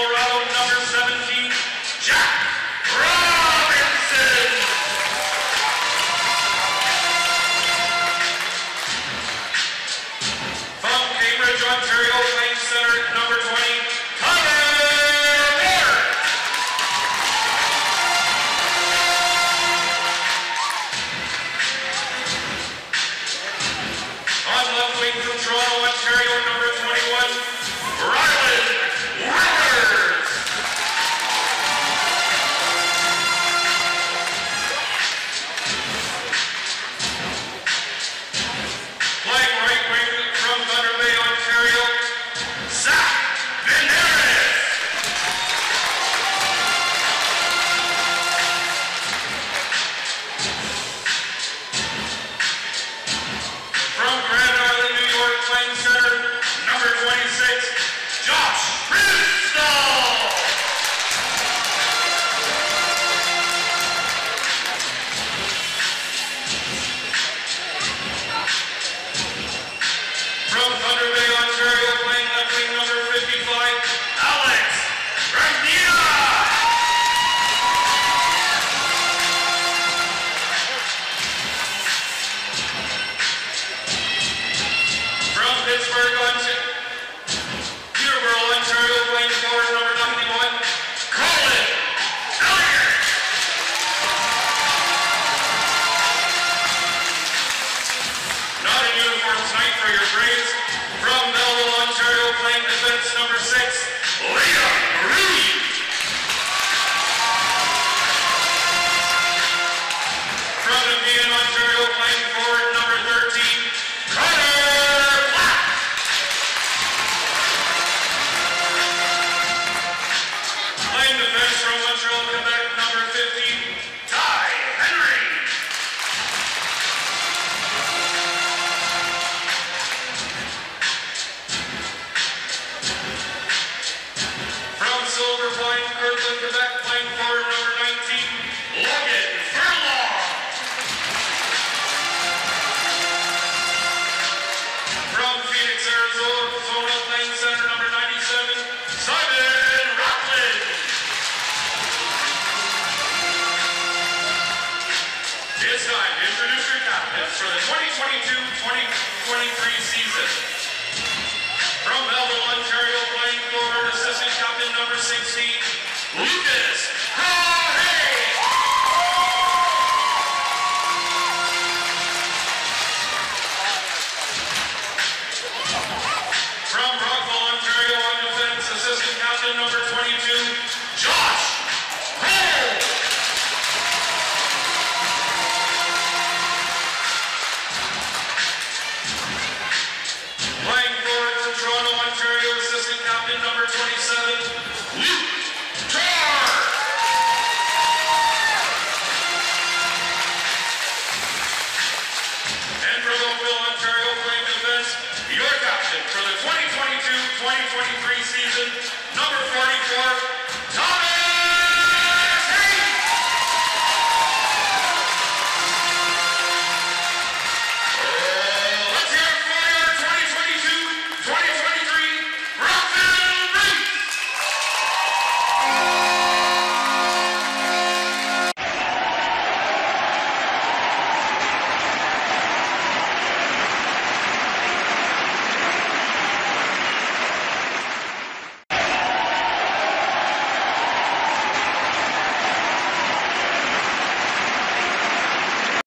Colorado number 17, Jack Robinson. From Cambridge, Ontario, Lane Center number 20, Toronto, Ontario, Jersey.